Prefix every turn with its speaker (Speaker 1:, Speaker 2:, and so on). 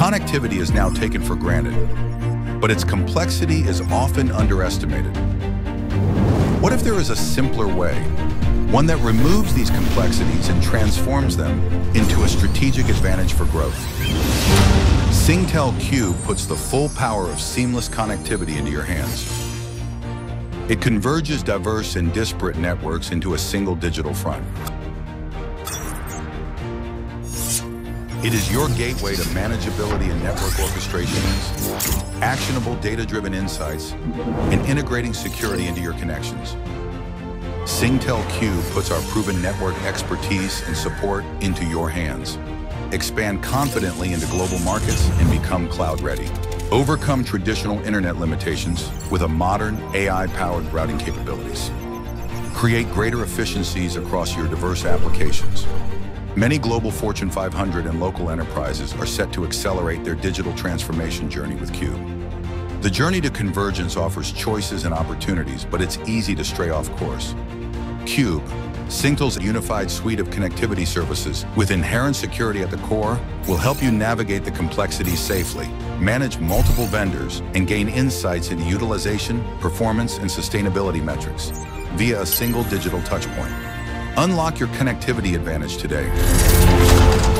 Speaker 1: Connectivity is now taken for granted, but its complexity is often underestimated. What if there is a simpler way? One that removes these complexities and transforms them into a strategic advantage for growth. Singtel Cube puts the full power of seamless connectivity into your hands. It converges diverse and disparate networks into a single digital front. It is your gateway to manageability and network orchestration, actionable data-driven insights, and integrating security into your connections. Singtel Cube puts our proven network expertise and support into your hands. Expand confidently into global markets and become cloud ready. Overcome traditional internet limitations with a modern AI-powered routing capabilities. Create greater efficiencies across your diverse applications. Many global Fortune 500 and local enterprises are set to accelerate their digital transformation journey with Cube. The journey to convergence offers choices and opportunities, but it's easy to stray off course. Cube, Singtel's unified suite of connectivity services with inherent security at the core will help you navigate the complexity safely, manage multiple vendors, and gain insights into utilization, performance, and sustainability metrics via a single digital touchpoint. Unlock your connectivity advantage today.